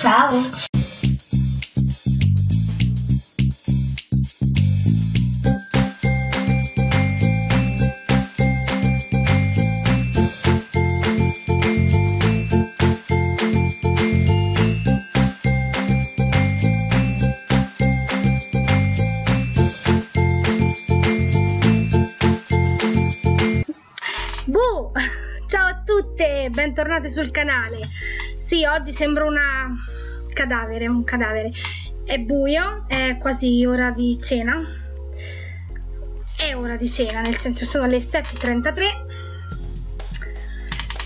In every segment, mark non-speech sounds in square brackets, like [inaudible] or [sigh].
Ciao! [laughs] Bentornate sul canale. Sì, oggi sembra una cadavere, un cadavere. È buio, è quasi ora di cena. È ora di cena, nel senso sono le 7.33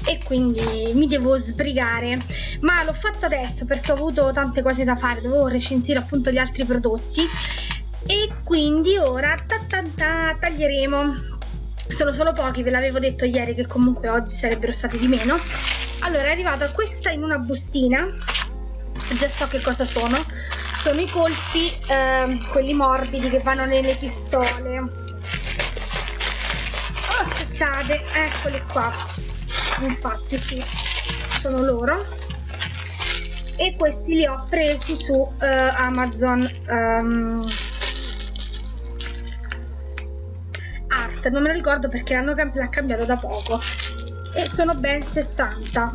e quindi mi devo sbrigare. Ma l'ho fatto adesso perché ho avuto tante cose da fare, dovevo recensire appunto gli altri prodotti e quindi ora ta ta ta, taglieremo sono solo pochi, ve l'avevo detto ieri che comunque oggi sarebbero stati di meno. Allora è arrivata questa in una bustina, già so che cosa sono, sono i colpi, eh, quelli morbidi che vanno nelle pistole. Aspettate, eccoli qua, infatti sì, sono loro. E questi li ho presi su eh, Amazon. ehm, Art, non me lo ricordo perché l'hanno cam- l'ha cambiato da poco. E sono ben 60.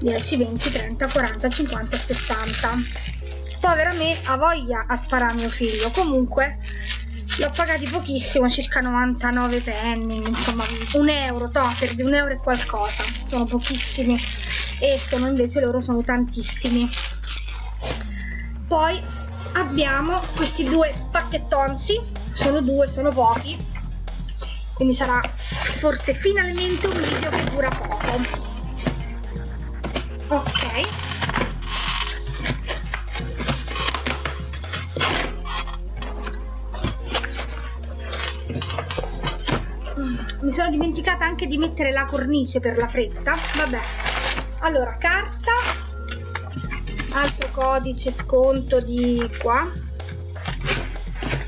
10, 20, 30, 40, 50 e 60. Povera me, ha voglia a sparare mio figlio. Comunque, li ho pagati pochissimo, circa 99 penny, insomma, un euro, to, per un euro e qualcosa. Sono pochissimi. E sono invece loro sono tantissimi. Poi abbiamo questi due pacchettonzi sono due, sono pochi. Quindi sarà forse finalmente un video che dura poco. Ok. Mi sono dimenticata anche di mettere la cornice per la fretta. Vabbè. Allora, carta. Altro codice sconto di qua.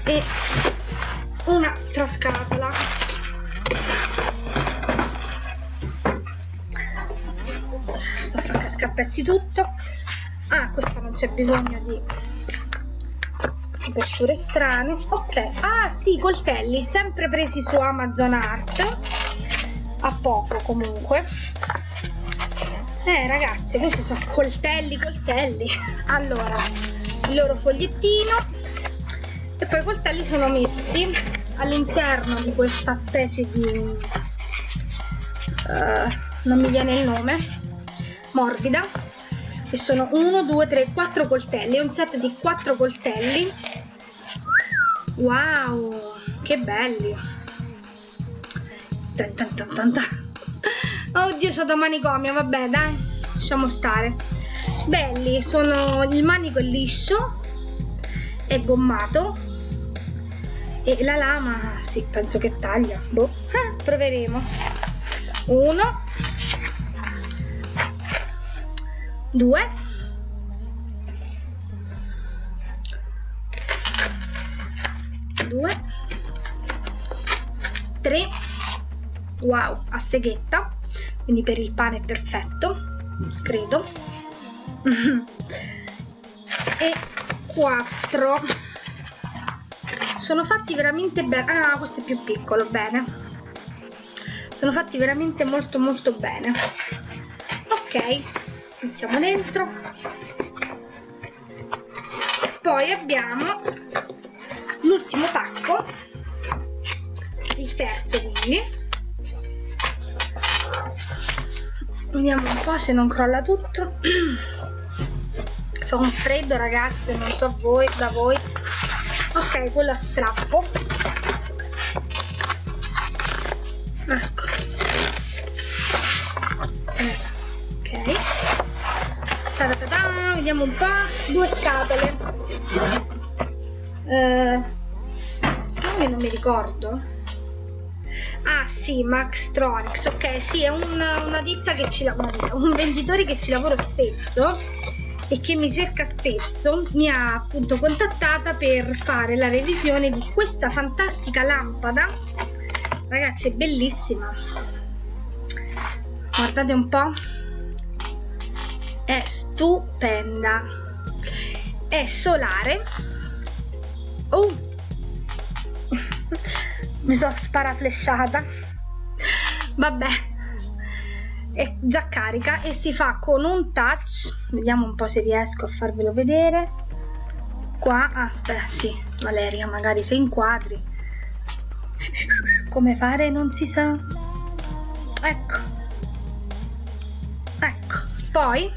E un'altra scatola a pezzi tutto. Ah questa non c'è bisogno di aperture strane. Ok. Ah sì coltelli sempre presi su Amazon Art. A poco comunque. Eh ragazzi questi sono coltelli coltelli. [laughs] Allora il loro fogliettino. E poi i coltelli sono messi all'interno di questa specie di uh, non mi viene il nome morbida. E sono 1 2 3 4 coltelli. Un set di 4 coltelli. Wow che belli. Tan tan tan tan tan. oddio sono da manicomio. Vabbè dai lasciamo stare. Belli sono il manico è liscio è gommato. E la lama sì penso che taglia. Boh. Eh, proveremo. Uno due. Due. Tre. Wow a seghetta. Quindi per il pane è perfetto credo. [laughs] E 4 sono fatti veramente bene ah questo è più piccolo bene. Sono fatti veramente molto molto bene. Ok mettiamo dentro. Poi abbiamo l'ultimo pacco il terzo quindi. Vediamo un po' se non crolla tutto. Fa un freddo ragazze non so voi da voi. Ok quello a strappo vediamo un po' due scatole. Eh, che non mi ricordo. Ah sì Maxtronics ok sì è un, una ditta che ci lavora un venditore che ci lavora spesso e che mi cerca spesso mi ha appunto contattata per fare la revisione di questa fantastica lampada. Ragazzi è bellissima. Guardate un po' è stupenda. È solare. Oh. [laughs] Mi sono sparaflesciata vabbè. È già carica e si fa con un touch. Vediamo un po' se riesco a farvelo vedere. Qua aspetta sì Valeria magari se inquadri. Come fare? Non si sa. Ecco. Ecco. Poi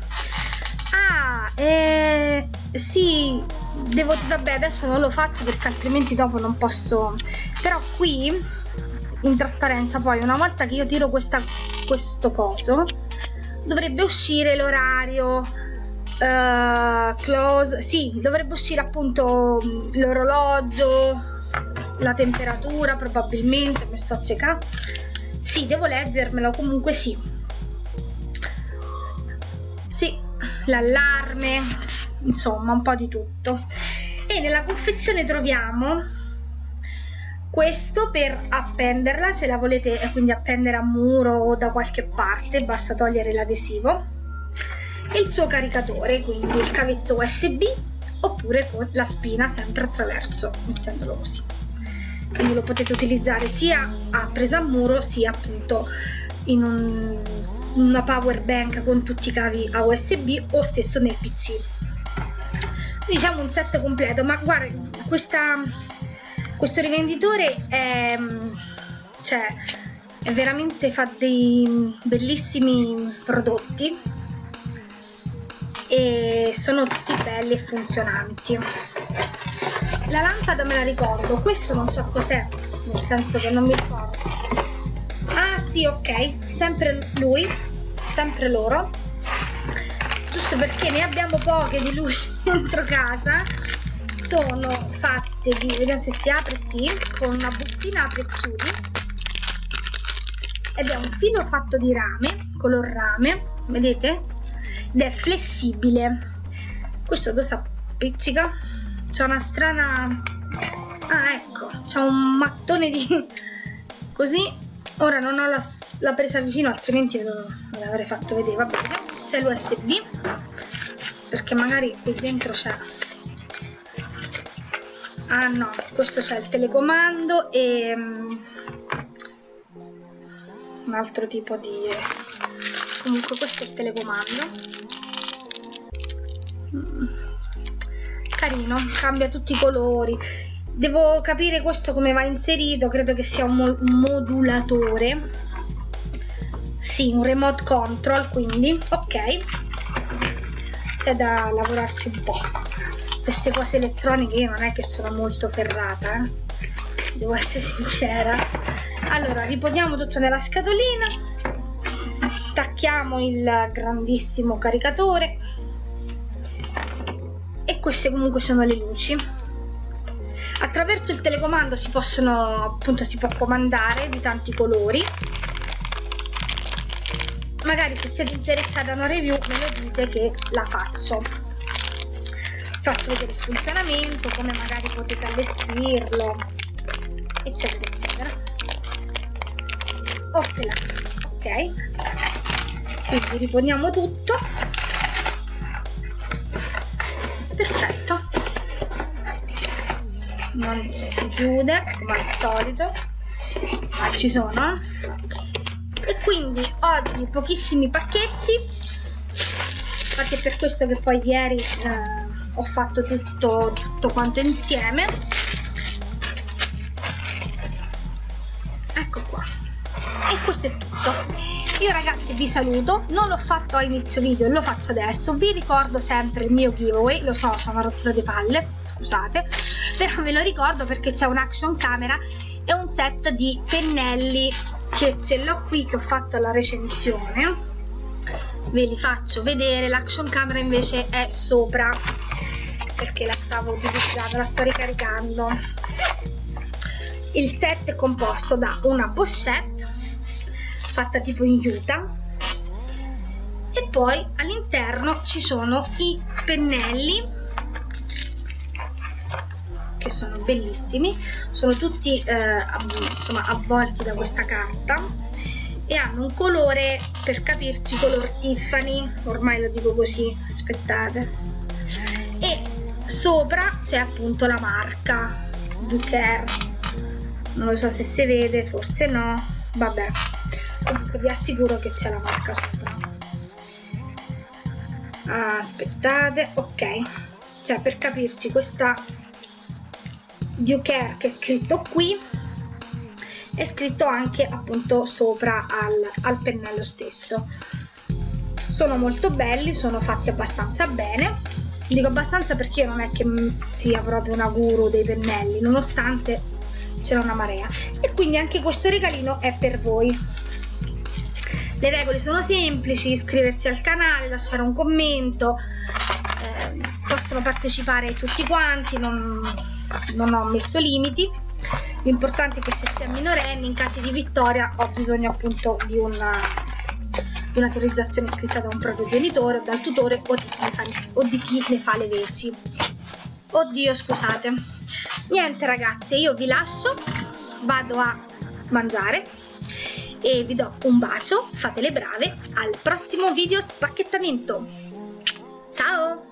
ah eh, sì devo vabbè adesso non lo faccio perché altrimenti dopo non posso però qui in trasparenza poi una volta che io tiro questa, questo coso dovrebbe uscire l'orario uh, close sì dovrebbe uscire appunto l'orologio la temperatura probabilmente mi sto a cercare sì devo leggermelo comunque sì. Sì l'allarme insomma un po' di tutto. E nella confezione troviamo questo per appenderla se la volete eh, quindi appendere a muro o da qualche parte basta togliere l'adesivo. E il suo caricatore quindi il cavetto usb oppure con la spina sempre attraverso mettendolo così. Quindi lo potete utilizzare sia a presa a muro sia appunto in un, una power bank con tutti i cavi a usb o stesso nel pc diciamo un set completo ma guarda questa, questo rivenditore è, cioè, è veramente fa dei bellissimi prodotti e sono tutti belli e funzionanti. La lampada me la ricordo questo non so cos'è nel senso che non mi ricordo. Ah sì ok sempre lui sempre loro. Giusto perché ne abbiamo poche di luci [laughs] dentro casa. Sono fatte di vediamo se si apre sì con una bustina apri chiudi ed è un filo fatto di rame color rame vedete? Ed è flessibile. Questo dove si appiccica? C'è una strana ah ecco c'è un mattone di [laughs] così. Ora non ho la, la presa vicino altrimenti ve l'avrei fatto vedere. Vediamo se c'è l'usb perché magari qui dentro c'è ah no questo c'è il telecomando e um, un altro tipo di comunque questo è il telecomando. Carino cambia tutti i colori. Devo capire questo come va inserito credo che sia un modulatore sì un remote control quindi ok. C'è da lavorarci un po' queste cose elettroniche io non è che sono molto ferrata eh? devo essere sincera. Allora riponiamo tutto nella scatolina. Stacchiamo il grandissimo caricatore. E queste comunque sono le luci. Attraverso il telecomando si possono appunto si può comandare di tanti colori magari se siete interessati a una review me lo dite che la faccio. Faccio vedere il funzionamento come magari potete allestirlo eccetera eccetera. Ok quindi riponiamo tutto. Perfetto. Non si chiude come al solito. Ma ci sono quindi oggi pochissimi pacchetti. Infatti è per questo che poi ieri eh, ho fatto tutto, tutto quanto insieme. Ecco qua. E questo è tutto. Io ragazzi vi saluto. Non l'ho fatto a inizio video lo faccio adesso. Vi ricordo sempre il mio giveaway. Lo so sono una rottura di palle scusate. Però ve lo ricordo perché c'è un action camera e un set di pennelli che ce l'ho qui che ho fatto la recensione. Ve li faccio vedere. L'action camera invece è sopra perché la stavo utilizzando la sto ricaricando. Il set è composto da una pochette fatta tipo in juta e poi all'interno ci sono i pennelli che sono bellissimi sono tutti eh, insomma avvolti da questa carta e hanno un colore per capirci color Tiffany ormai lo dico così aspettate. E sopra c'è appunto la marca Duker. Non lo so se si vede forse no. Vabbè comunque vi assicuro che c'è la marca sopra. Aspettate ok. Cioè per capirci questa Duker che è scritto qui è scritto anche appunto sopra al, al pennello stesso. Sono molto belli sono fatti abbastanza bene. Dico abbastanza perché io non è che sia proprio una guru dei pennelli nonostante c'era una marea. E quindi anche questo regalino è per voi. Le regole sono semplici iscriversi al canale lasciare un commento eh, possono partecipare tutti quanti non, non ho messo limiti L'importante è che se si è minorenni, in caso di vittoria, ho bisogno appunto di una di un'autorizzazione scritta da un proprio genitore o dal tutore o di, fa, o di chi ne fa le veci. Oddio, scusate. Niente ragazze, io vi lascio, vado a mangiare e vi do un bacio, fate le brave, al prossimo video spacchettamento. Ciao!